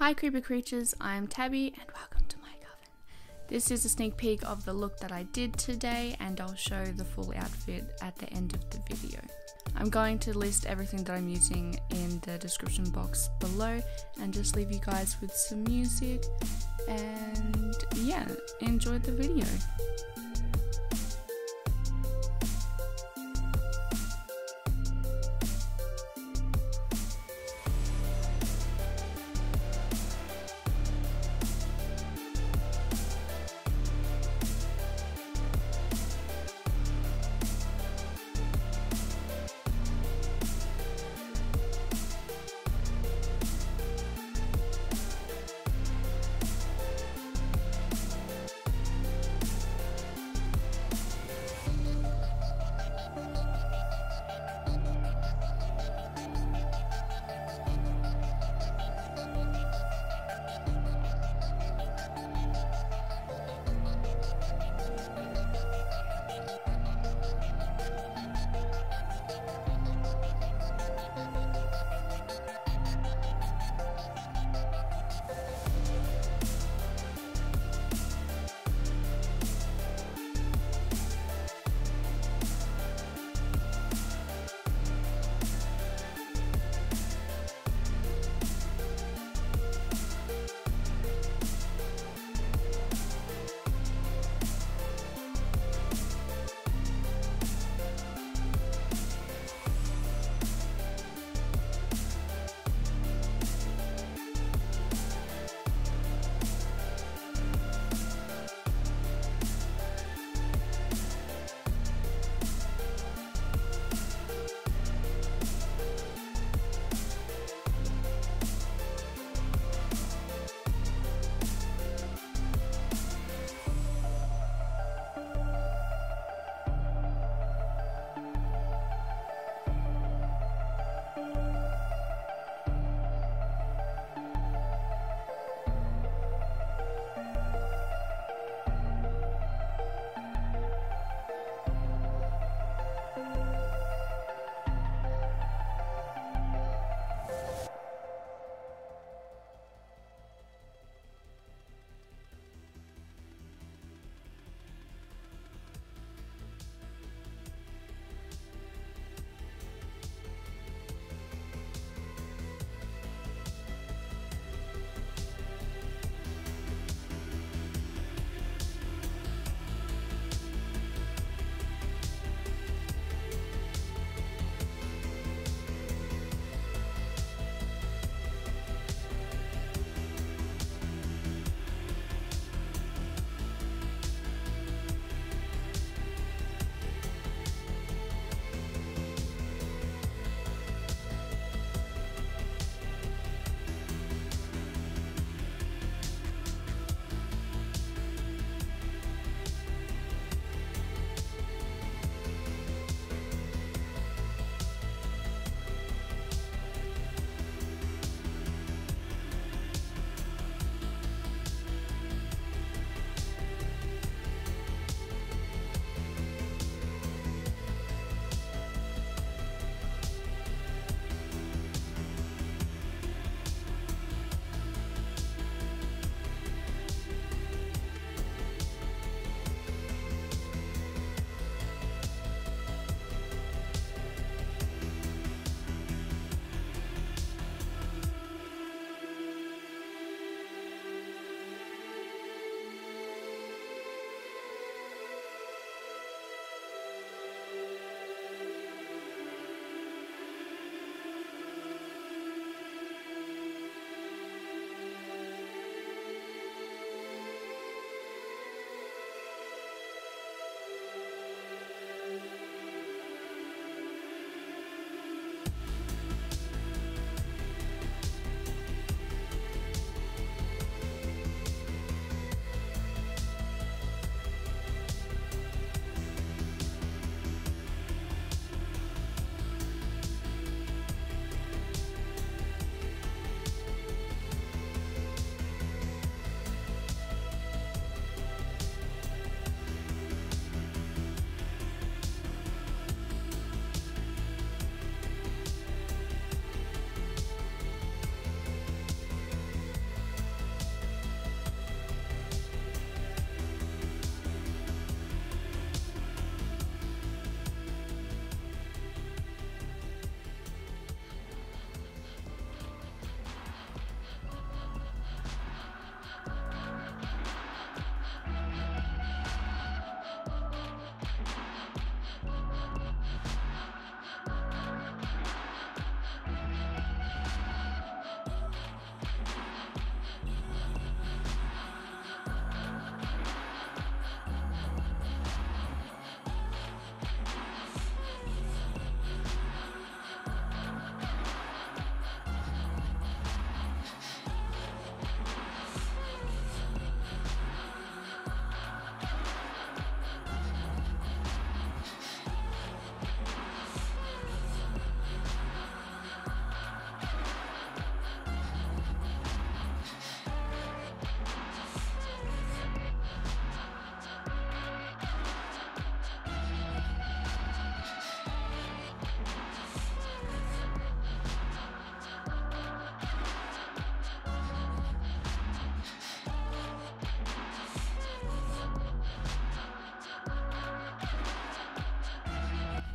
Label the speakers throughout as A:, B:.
A: Hi creepy creatures, I'm Tabby and welcome to my coven. This is a sneak peek of the look that I did today and I'll show the full outfit at the end of the video. I'm going to list everything that I'm using in the description box below and just leave you guys with some music and yeah, enjoy the video.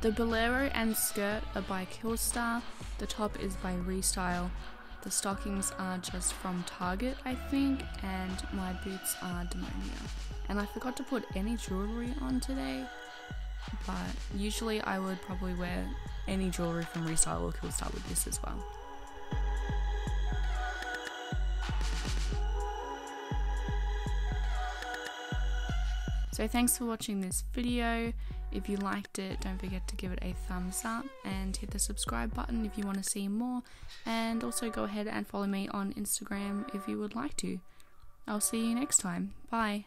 A: The bolero and skirt are by Killstar, the top is by Restyle, the stockings are just from Target, I think, and my boots are Demonia. And I forgot to put any jewellery on today, but usually I would probably wear any jewellery from Restyle or Killstar with this as well. So thanks for watching this video. If you liked it, don't forget to give it a thumbs up and hit the subscribe button if you want to see more. And also go ahead and follow me on Instagram if you would like to. I'll see you next time. Bye.